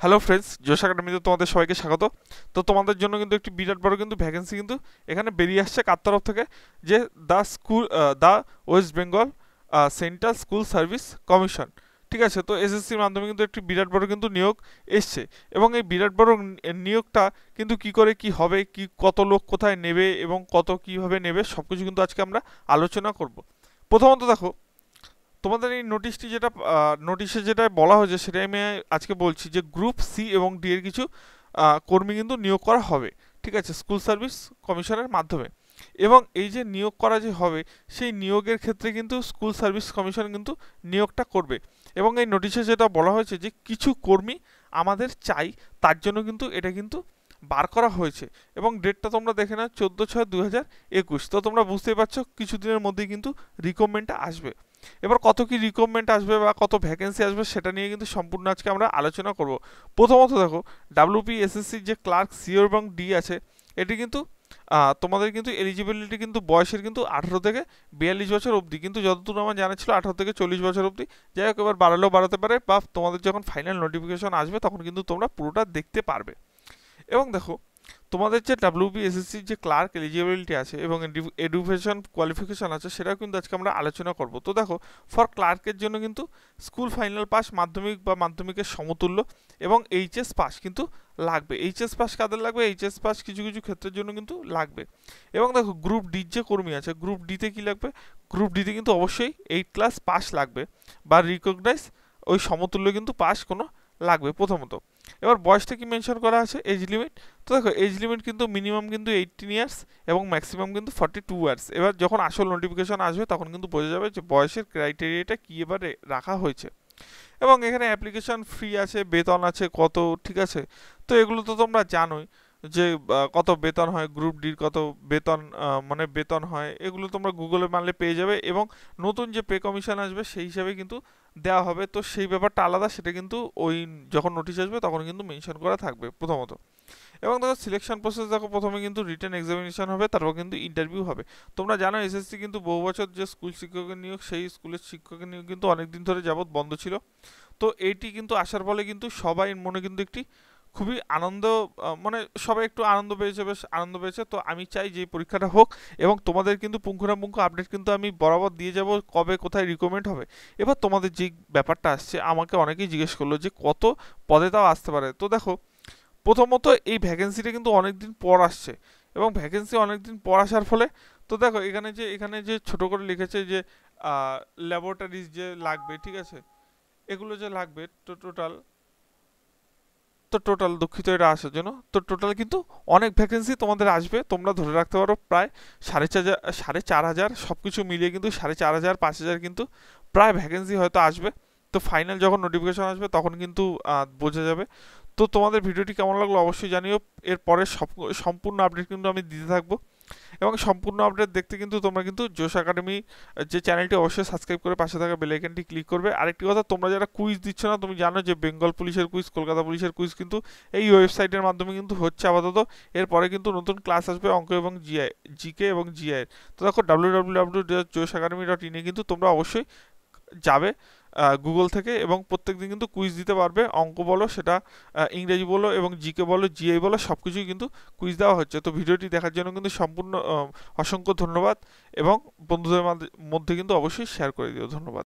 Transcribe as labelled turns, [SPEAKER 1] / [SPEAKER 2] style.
[SPEAKER 1] Hello friends জোশ একাডেমিতে তোমাদের সবাইকে স্বাগত। তো তোমাদের জন্য কিন্তু একটি বিরাট বড় কিন্তু ভ্যাকেন্সি কিন্তু এখানে বেরিয়ে আসছে কার তরফ থেকে? যে the school the West Bengal central school service commission ঠিক আছে, তো এসএসসির মাধ্যমে কিন্তু একটি বিরাট বড় কিন্তু নিয়োগ এসছে। এবং এই বিরাট বড় নিয়োগটা কিন্তু কি করে, কি হবে, কি, কত লোক কোথায় নেবে এবং কত কীভাবে নেবে সব কিছু কিন্তু আজকে আমরা আলোচনা করব। প্রথমত দেখো তোমাদের এই নোটিশটি যেটা নোটিশে যেটা বলা হয়েছে সেটাই আমি আজকে বলছি যে গ্রুপ সি এবং ডি এর কিছু কর্মী কিন্তু নিয়োগ করা হবে, ঠিক আছে? স্কুল সার্ভিস কমিশনের মাধ্যমে। এবং এই যে নিয়োগ করা যে হবে, সেই নিয়োগের ক্ষেত্রে কিন্তু স্কুল সার্ভিস কমিশন কিন্তু নিয়োগটা করবে। এবং এই নোটিশে যেটা বলা হয়েছে যে কিছু কর্মী আমাদের চাই, তার জন্য কিন্তু এটা কিন্তু বার করা হয়েছে এবং ডেটটা তোমরা দেখে নাও চোদ্দ ছয় দু হাজার একুশ। তো তোমরা বুঝতেই পারছ কিছুদিনের মধ্যেই কিন্তু রিকমেন্টটা আসবে। এবার কত কি রিকমেন্ট আসবে বা কত ভ্যাকেন্সি আসবে সেটা নিয়ে কিন্তু সম্পূর্ণ আজকে আমরা আলোচনা করব। প্রথমত দেখো ডাব্লিউপি এসএসসির যে ক্লার্ক সিও এবং ডি আছে, এটি কিন্তু তোমাদের কিন্তু এলিজিবিলিটি কিন্তু বয়সের কিন্তু আঠারো থেকে বিয়াল্লিশ বছর অবধি। কিন্তু যতদূর আমার জানা ছিল আঠারো থেকে চল্লিশ বছর অবধি। যাই হোক, এবার বাড়ালেও বাড়াতে পারে বা তোমাদের যখন ফাইনাল নোটিফিকেশন আসবে তখন কিন্তু তোমরা পুরোটা দেখতে পারবে। এবং দেখো, তোমাদের যে ডাব্লিউবি এসএসসির যে ক্লার্ক এলিজিবিলিটি আছে এবং এডুকেশন কোয়ালিফিকেশন আছে, সেটাও কিন্তু আজকে আমরা আলোচনা করব। তো দেখো ফর ক্লার্কের জন্য কিন্তু স্কুল ফাইনাল পাস মাধ্যমিক বা মাধ্যমিকের সমতুল্য এবং এইচএস পাস কিন্তু লাগবে। এইচএস পাস কাদের লাগবে? এইচএস পাস কিছু কিছু ক্ষেত্রের জন্য কিন্তু লাগবে। এবং দেখো গ্রুপ ডির যে কর্মী আছে গ্রুপ ডিতে কি লাগবে? গ্রুপ ডিতে কিন্তু অবশ্যই এইট ক্লাস পাস লাগবে বা রিকগনাইজ ওই সমতুল্য কিন্তু পাস কোনো লাগবে প্রথমত। এবার বয়সটা কি মেনশন করা আছে? Age limit? তো দেখো, এজ লিমিট কিন্তু মিনিমাম কিন্তু এইটিন ইয়ার্স এবং ম্যাক্সিমাম কিন্তু ফর্টি টু ইয়ার্স। এবার যখন আসল নোটিফিকেশন আসবে, তখন কিন্তু বোঝা যাবে যে বয়সের ক্রাইটেরিয়াটা কী এবারে রাখা হয়েছে। এবং এখানে অ্যাপ্লিকেশন ফ্রি আছে, বেতন আছে, কত, ঠিক আছে? তো এগুলো তো তোমরা জানোই যে কত বেতন হয় গ্রুপ ডির কত বেতন মানে বেতন হয়, এগুলো তোমরা গুগলে মারলে পেয়ে যাবে এবং নতুন যে পে কমিশন আসবে, সেই হিসাবে কিন্তু দেওয়া হবে, তো সেই ব্যাপারটা আলাদা, সেটা কিন্তু ওই যখন নোটিশ আসবে তখন কিন্তু মেনশন করা থাকবে প্রথমত। এবং দেখো সিলেকশন প্রসেস দেখো, প্রথমে কিন্তু রিটার্ন এক্সামিনেশন হবে, তারপর কিন্তু ইন্টারভিউ হবে। তোমরা জানো এসএসসি কিন্তু বহু বছর যে স্কুল শিক্ষকের নিয়োগ, সেই স্কুলের শিক্ষকের নিয়োগ কিন্তু অনেকদিন ধরে যাবৎ বন্ধ ছিল। তো এটি কিন্তু আসার ফলে কিন্তু সবাই মনে কিন্তু একটি খুবই আনন্দ মানে সবাই একটু আনন্দ পেয়েছে, বেশ আনন্দ পেয়েছে। তো আমি চাই যে পরীক্ষাটা হোক এবং তোমাদের কিন্তু পুঙ্খানুপুঙ্খ আপডেট কিন্তু আমি বরাবর দিয়ে যাব কবে কোথায় রিকমেন্ড হবে। এবার তোমাদের যে ব্যাপারটা আসছে, আমাকে অনেকেই জিজ্ঞেস করল যে কত পদে তাও আসতে পারে। তো দেখো, প্রথমত এই ভ্যাকেন্সিটা কিন্তু অনেক দিন পর আসছে এবং ভ্যাকেন্সি অনেক দিন পর আসার ফলে, তো দেখো এখানে যে এখানে যে ছোট করে লিখেছে যে ল্যাবরেটরিজ যে লাগবে, ঠিক আছে? এগুলো যে লাগবে টোটাল তো টোটাল দুঃখিত এটা আসার জন্য। তো টোটাল কিন্তু অনেক ভ্যাকেন্সি তোমাদের আসবে, তোমরা ধরে রাখতে পারো প্রায় সাড়ে চার সাড়ে চার হাজার সব কিছু মিলিয়ে কিন্তু সাড়ে চার হাজার, পাঁচ হাজার কিন্তু প্রায় ভ্যাকেন্সি হয়তো আসবে। তো ফাইনাল যখন নোটিফিকেশন আসবে তখন কিন্তু বোঝা যাবে। তো তোমাদের ভিডিওটি কেমন লাগল অবশ্যই জানিও। এরপরে সব, সম্পূর্ণ আপডেট কিন্তু আমি দিতে থাকব। এবং সম্পূর্ণ আপডেট দেখতে কিন্তু তোমরা কিন্তু জোশ একাডেমি যে চ্যানেলটি অবশ্যই সাবস্ক্রাইব করে পাশে থাকা বেলাইকানটি ক্লিক করবে। আরেকটি কথা, তোমরা যারা কুইজ দিচ্ছ না, তুমি জানো যে বেঙ্গল পুলিশের কুইজ কলকাতা পুলিশের কুইজ কিন্তু এই ওয়েবসাইটের মাধ্যমে কিন্তু হচ্ছে আপাতত। এরপরে কিন্তু নতুন ক্লাস আসবে অঙ্ক এবং জিআই জিকে এবং জিআই তো দেখো W W W dot Josh academy dot ইনে কিন্তু তোমরা অবশ্যই যাবে। গুগল থেকে এবং প্রত্যেক দিন কিন্তু কুইজ দিতে পারবে। অঙ্ক বলো, সেটা ইংরেজি বলো এবং জিকে বলো জিআই বলো সব কিছুই কিন্তু কুইজ দেওয়া হচ্ছে। তো ভিডিওটি দেখার জন্য কিন্তু সম্পূর্ণ অসংখ্য ধন্যবাদ এবং বন্ধুদের মধ্যে কিন্তু অবশ্যই শেয়ার করে দিও। ধন্যবাদ।